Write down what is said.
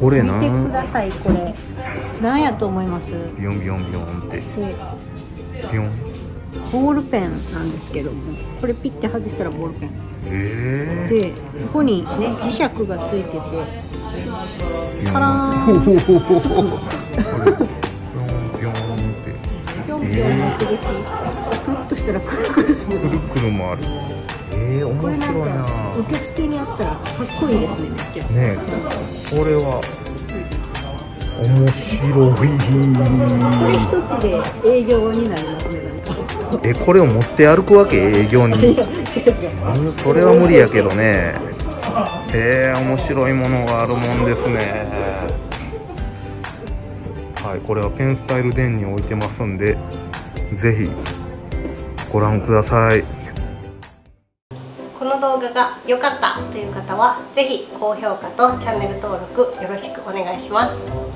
これ見てくなださいこれ。なんやと思います？ビヨンビヨンビヨンって。でビヨン。ボールペンなんですけども。これピッて外したらボールペン。え。でここにね磁石がついてて。カラほーンビヨンもするしふっとしたらくるくるする。くるくるもある。えー、面白いな。受付ったらかっこいいですねめっちゃねえ。これは面白これい一つで営業になりますねえこれを持って歩くわけ営業に。違う違う。うんそれは無理やけどね。えー、面白いものがあるもんですね。はいこれはペンスタイル店に置いてますんでぜひご覧くださいこの動画が良かったという方は是非高評価とチャンネル登録よろしくお願いします。